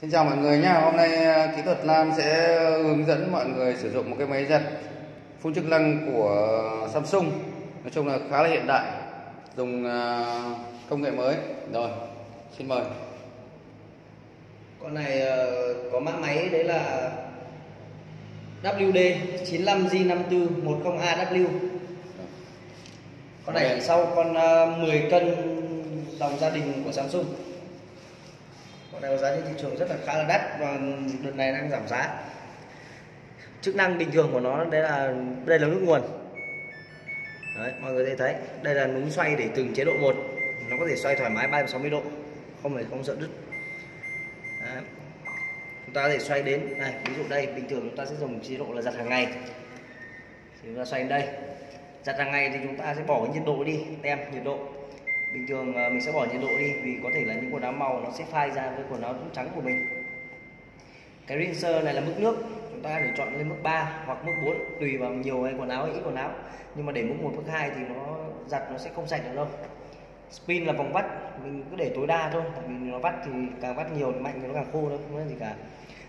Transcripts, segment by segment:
Xin chào mọi người nhé. Hôm nay à, kỹ thuật Lam sẽ hướng dẫn mọi người sử dụng một cái máy giặt phun chức năng của Samsung. Nói chung là khá là hiện đại, dùng à, công nghệ mới. Rồi, xin mời. Con này ờ, có mã máy đấy là WD 95G5410AW. Con này sau con ờ, 10 cân dòng gia đình của Samsung. Con này có giá trên thị trường rất là khá là đắt và đợt này đang giảm giá. Chức năng bình thường của nó đây là đây là nước nguồn. Đấy, mọi người thấy đây là núm xoay để từng chế độ một nó có thể xoay thoải mái 360 độ không phải không sợ đứt Đấy. chúng ta có thể xoay đến này ví dụ đây bình thường chúng ta sẽ dùng chế độ là giặt hàng ngày thì chúng ta xoay đến đây giặt hàng ngày thì chúng ta sẽ bỏ cái nhiệt độ đi tem nhiệt độ bình thường ờ, mình sẽ bỏ nhiệt độ đi vì có thể là những quần áo màu nó sẽ phai ra với quần áo trắng của mình. Cái rinser này là mức nước, chúng ta phải chọn lên mức 3 hoặc mức 4 tùy vào nhiều hay quần áo hay ít quần áo. Nhưng mà để mức 1 mức 2 thì nó giặt nó sẽ không sạch được đâu. Spin là vòng vắt, mình cứ để tối đa thôi. Tại vì nó vắt thì càng vắt nhiều, mạnh thì nó càng khô thôi, không có gì cả.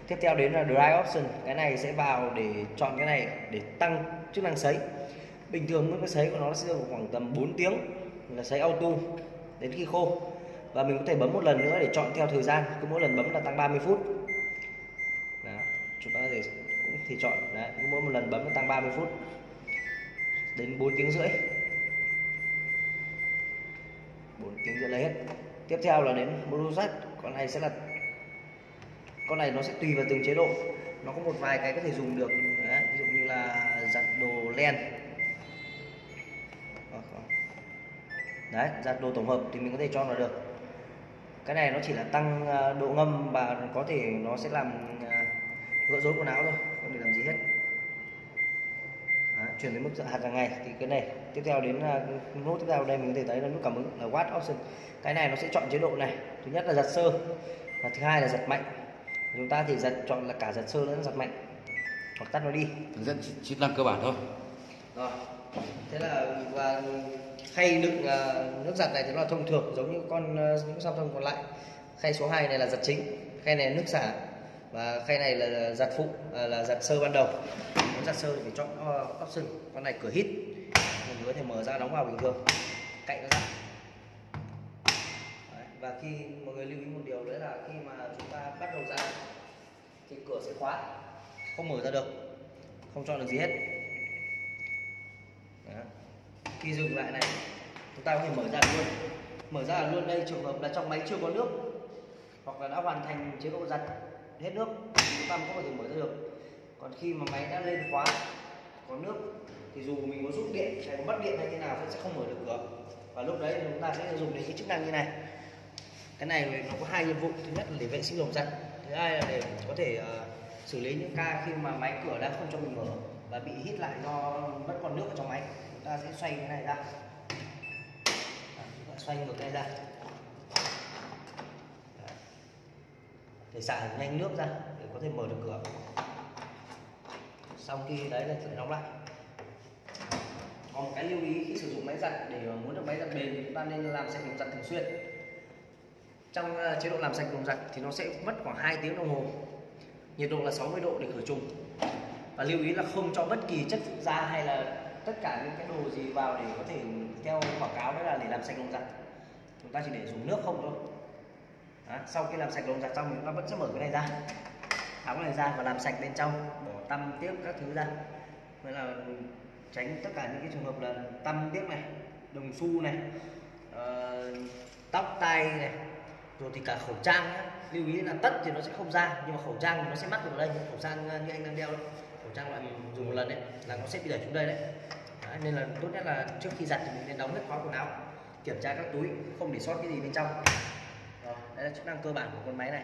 Tiếp theo đến là dry option, cái này sẽ vào để chọn cái này để tăng chức năng sấy. Bình thường mức cái sấy của nó sẽ khoảng tầm 4 tiếng là sấy auto đến khi khô. Và mình có thể bấm một lần nữa để chọn theo thời gian. Cứ mỗi lần bấm là tăng 30 phút. Đó. chúng ta có thể cũng thì chọn đấy cứ mỗi một lần bấm là tăng 30 phút. Đến 4 tiếng rưỡi. 4 tiếng rưỡi là hết. Tiếp theo là đến blue sắt con này sẽ là con này nó sẽ tùy vào từng chế độ. Nó có một vài cái có thể dùng được. Đấy, ví dụ như là giặt đồ len. Đấy giặt đồ tổng hợp thì mình có thể cho vào được. Cái này nó chỉ là tăng ờ, độ ngâm và có thể nó sẽ làm ờ, gỡ rối quần áo thôi không để làm gì hết. Đấy, chuyển đến mức hạt hàng ngày thì cái này tiếp theo đến uh, nút tiếp theo đây mình có thể thấy là nút cảm ứng là watt option. Cái này nó sẽ chọn chế độ này thứ nhất là giặt sơ và thứ hai là giặt mạnh. Chúng ta thì giặt chọn là cả giặt sơ lẫn giặt mạnh hoặc tắt nó đi. Hướng dẫn chức năng cơ bản thôi. rồi thế là và khay đựng à, nước giặt này thì nó là thông thường giống như con à, những những Samsung còn lại. Khay số 2 này là giặt chính khay này là nước xả và khay này là giặt phụ à, là giặt sơ ban đầu. Muốn giặt sơ thì phải chọn option con này cửa hít mình có thể mở ra đóng vào bình thường cạnh nó ra. Đấy, và khi mọi người lưu ý một điều nữa là khi mà chúng ta bắt đầu ra thì cửa sẽ khóa không mở ra được không cho được gì hết khi dừng lại này chúng ta có thể mở ra luôn. Mở ra là luôn đây trường hợp là trong máy chưa có nước hoặc là đã hoàn thành chế độ giặt hết nước chúng ta mới có thể mở ra được. Còn khi mà máy đã lên khóa có nước thì dù mình có rút điện hay có mất điện hay như nào vẫn sẽ không mở được cửa và lúc đấy chúng ta sẽ dùng đến cái chức năng như này. Cái này nó có hai nhiệm vụ. Thứ nhất là để vệ sinh lồng giặt. Thứ hai là để có thể uh, xử lý những ca khi mà máy cửa đang không cho mình mở và bị hít lại do vẫn còn nước ở trong máy chúng ta sẽ xoay cái này ra. Đó, chúng ta xoay ngược cái này ra. Để xả nhanh nước ra để có thể mở được cửa. Sau khi đấy là sẽ đóng lại. Còn một cái lưu ý khi sử dụng máy giặt để muốn được máy giặt bền chúng ta nên làm sạch lồng giặt thường xuyên. Trong à, chế độ làm sạch lồng giặt thì nó sẽ mất khoảng 2 tiếng đồng hồ. Nhiệt độ là 60 độ để khử trùng. Và lưu ý là không cho bất kỳ chất phụ gia hay là tất cả những cái đồ gì vào để có thể theo quảng cáo đấy là để làm sạch lồng giặt. Chúng ta chỉ để dùng nước không thôi. Đó, sau khi làm sạch lồng giặt xong thì chúng ta vẫn sẽ mở cái này ra. Tháo cái này ra và làm sạch bên trong bỏ tăm tiếp các thứ ra. Vậy là tránh tất cả những cái trường hợp là tăm tiếp này đồng xu này uh, tóc tai này rồi thì cả khẩu trang nhá. lưu ý là tất thì nó sẽ không ra nhưng mà khẩu trang thì nó sẽ mắc vào đây. Khẩu trang như anh đang đeo đấy khẩu trang loại dùng một lần đấy là nó sẽ bị đẩy xuống đây đấy nên là tốt nhất là trước khi giặt thì mình nên đóng hết khóa quần áo, kiểm tra các túi, không để sót cái gì bên trong. Rồi đây là chức năng cơ bản của con máy này.